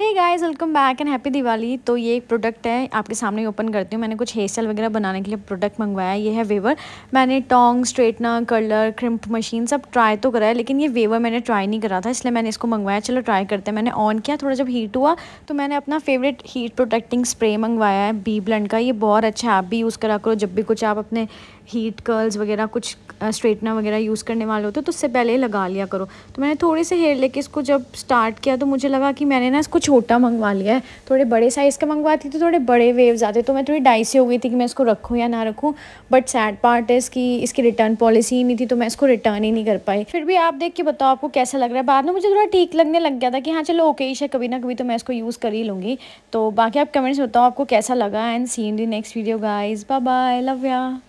Hey guys welcome back and happy Diwali तो ये एक प्रोडक्ट है, आपके सामने ओपन करती हूँ। मैंने कुछ हेयर स्टाइल वगैरह बनाने के लिए प्रोडक्ट मंगवाया ये है वेवर मैंने tong straightener colour crimp machine सब ट्राई तो करा है, लेकिन ये वेवर मैंने ट्राई नहीं करा था, इसलिए मैंने इसको मंगवाया। चलो ट्राई करते हैं। मैंने ऑन किया, थोड़ा जब हीट हुआ तो मैंने अपना फेवरेट हीट प्रोटेक्टिंग स्प्रे मंगवाया है बी ब्लंड का। ये बहुत अच्छा है, आप भी यूज़ करा करो। जब भी कुछ आप अपने हीट कर्ल्स वगैरह, कुछ स्ट्रेटनर वगैरह यूज़ करने वाले होते हो तो उससे पहले लगा लिया करो। तो मैंने थोड़े से हेयर लेके इसको जब स्टार्ट किया तो मुझे लगा कि मैंने ना इसको छोटा मंगवा लिया है। थोड़े बड़े साइज़ का मंगवाती तो थोड़े बड़े वेव्स आते तो मैं थोड़ी डाइसी हो गई थी कि मैं इसको रखूँ या ना रखूँ। बट सैड पार्ट है इसकी इसकी रिटर्न पॉलिसी ही नहीं थी तो मैं इसको रिटर्न ही नहीं कर पाई। फिर भी आप देख के बताओ आपको कैसा लग रहा है। बाद में मुझे थोड़ा ठीक लगने लग गया था कि हाँ चलो ओके है कभी ना कभी तो मैं इसको यूज़ कर ही लूँगी। तो बाकी आप कमेंट्स बताओ आपको कैसा लगा। And see in the next video guys bye bye love ya